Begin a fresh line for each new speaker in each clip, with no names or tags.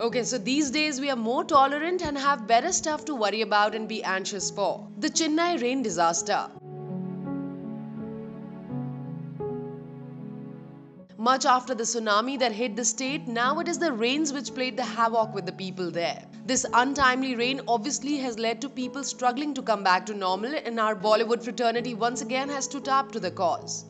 Okay, so these days we are more tolerant and have better stuff to worry about and be anxious for. The Chennai rain disaster. Much after the tsunami that hit the state, now it is the rains which played the havoc with the people there. This untimely rain obviously has led to people struggling to come back to normal, and our Bollywood fraternity once again has stood up to the cause.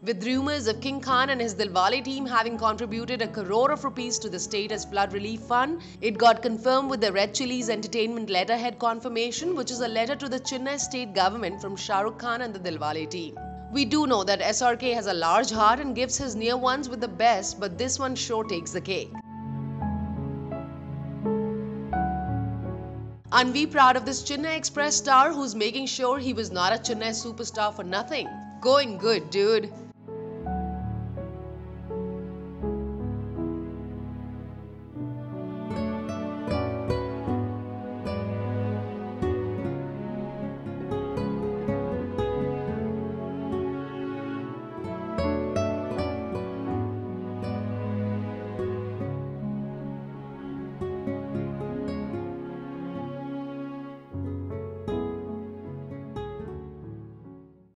With rumors of King Khan and his Dilwale team having contributed a crore of rupees to the state as flood relief fund, it got confirmed with the Red Chillies Entertainment letterhead confirmation, which is a letter to the Chennai state government from Shah Rukh Khan and the Dilwale team. We do know that SRK has a large heart and gives his near ones with the best, but this one sure takes the cake. Aren't we proud of this Chennai Express star who's making sure he was not a Chennai superstar for nothing? Going good, dude.